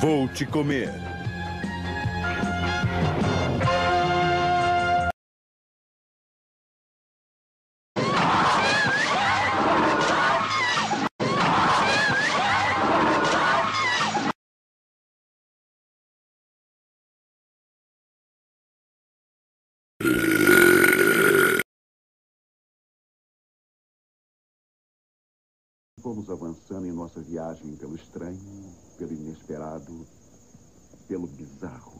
Vou te comer. Fomos avançando em nossa viagem pelo estranho, inesperado, pelo bizarro.